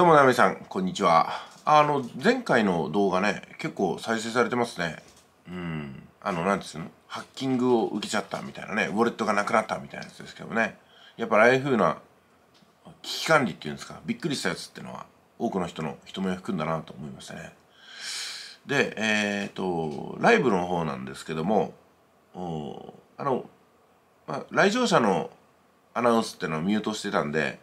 どうも、なめさん、こんにちは。あの、前回の動画ね、結構再生されてますね。うん。あの、なんですの？ハッキングを受けちゃったみたいなね、ウォレットがなくなったみたいなやつですけどね。やっぱああいう風な危機管理っていうんですか、びっくりしたやつっていうのは、多くの人の人目を引くんだなと思いましたね。で、えっ、ー、と、ライブの方なんですけども、あの、まあ、来場者のアナウンスっていうのはミュートしてたんで、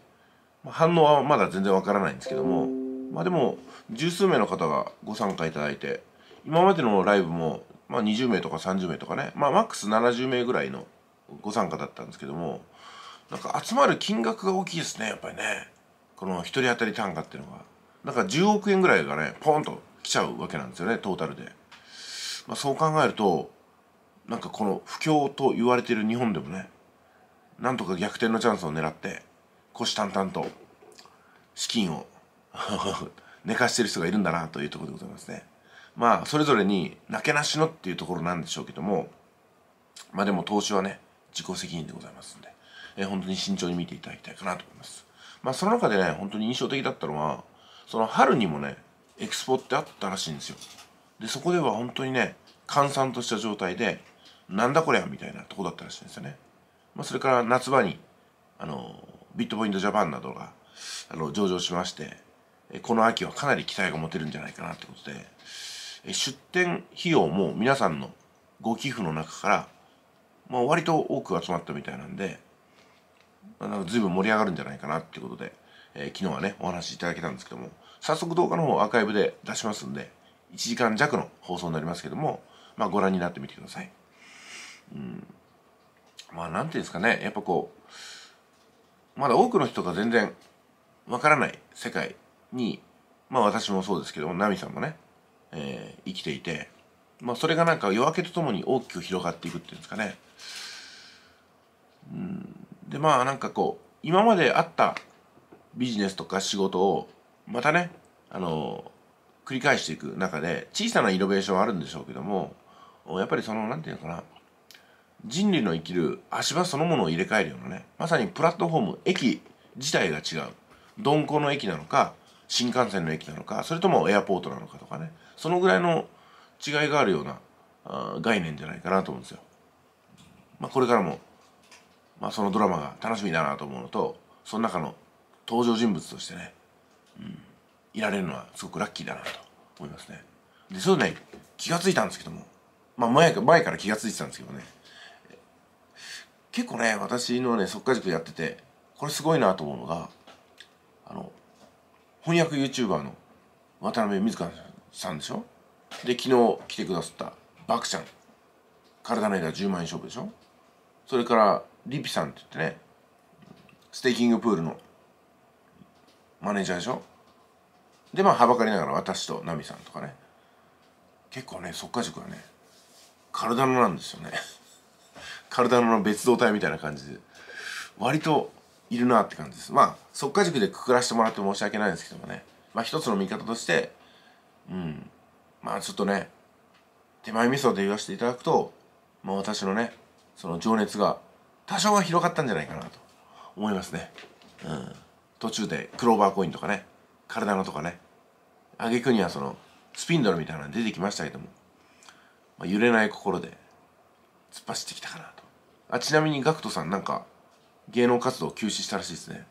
反応はまだ全然わからないんですけどもまあでも十数名の方がご参加いただいて今までのライブも、まあ、20名とか30名とかねまあマックス70名ぐらいのご参加だったんですけどもなんか集まる金額が大きいですねやっぱりね。この1人当たり単価っていうのが。なんか10億円ぐらいがねポンと来ちゃうわけなんですよねトータルで、まあ、そう考えるとなんかこの不況と言われている日本でもねなんとか逆転のチャンスを狙って虎視眈々と資金を 寝かしてる人がいるんだなというところでございますね。まあそれぞれになけなしのっていうところなんでしょうけどもまあでも投資はね自己責任でございますんで、え、本当に慎重に見ていただきたいかなと思います。まあその中でね本当に印象的だったのはその春にもねエクスポってあったらしいんですよ。でそこでは本当にね閑散とした状態でなんだこりゃみたいなとこだったらしいんですよね。まあ、それから夏場にあのビットポイントジャパンなどがあの上場しましてこの秋はかなり期待が持てるんじゃないかなということで出店費用も皆さんのご寄付の中から、まあ、割と多く集まったみたいなんで、まあ、なんか随分盛り上がるんじゃないかなってことで、えー、昨日はねお話しいただけたんですけども早速動画の方アーカイブで出しますんで1時間弱の放送になりますけども、まあ、ご覧になってみてください。うん、まあなんていうんですかねやっぱこうまだ多くの人が全然わからない世界に、まあ私もそうですけども、ナミさんもね、えー、生きていて、まあそれがなんか夜明けとともに大きく広がっていくっていうんですかね。うん、でまあなんかこう、今まであったビジネスとか仕事をまたね、あの繰り返していく中で小さなイノベーションはあるんでしょうけども、やっぱりその、なんていうのかな、人類の生きる足場そのものを入れ替えるようなねまさにプラットフォーム駅自体が違う鈍行の駅なのか新幹線の駅なのかそれともエアポートなのかとかねそのぐらいの違いがあるような概念じゃないかなと思うんですよ。まあ、これからも、まあ、そのドラマが楽しみだなと思うのとその中の登場人物としてね、うん、いられるのはすごくラッキーだなと思いますね。でそうね気が付いたんですけども、まあ前、前から気が付いてたんですけどね結構ね私のね速稼塾やっててこれすごいなと思うのがあの翻訳 YouTuber の渡辺瑞香さんでしょ？で昨日来てくださったバクちゃん。体の間10万円勝負でしょ？それからリピさんって言ってねステーキングプールのマネージャーでしょ？でまあはばかりながら私とナミさんとかね。結構ね速稼塾はね体のなんですよね。体の別動体みたいな感じで。割といるなって感じです。まあ速稼塾でくくらせてもらって申し訳ないんですけどもね。まあ一つの見方としてうん。まあちょっとね手前味噌で言わせていただくと、まあ、私のねその情熱が多少は広がったんじゃないかなと思いますね。うん。途中でクローバーコインとかね体のとかね挙句にはそのスピンドルみたいなの出てきましたけども、まあ、揺れない心で突っ走ってきたかなと。あちなみに GACKT さんなんか芸能活動休止したらしいですね。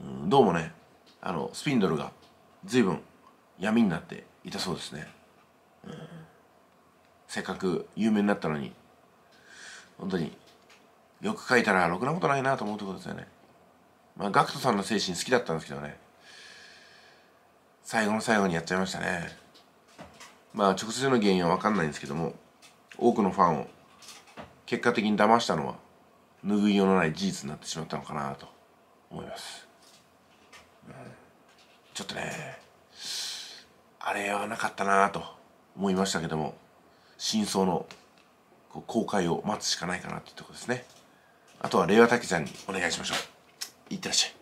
うんどうもねあのスピンドルが随分闇になっていたそうですね、うん、せっかく有名になったのに本当によく書いたらろくなことないなと思うところですよね。まあ GACKT さんの精神好きだったんですけどね。最後の最後にやっちゃいましたね。まあ直接の原因は分かんないんですけども。多くのファンを結果的に騙したのは拭いようのない事実になってしまったのかなと思います、ちょっとねあれはなかったなと思いましたけども真相の公開を待つしかないかなっていうところですね。あとは令和竹ちゃんにお願いしましょう。いってらっしゃい。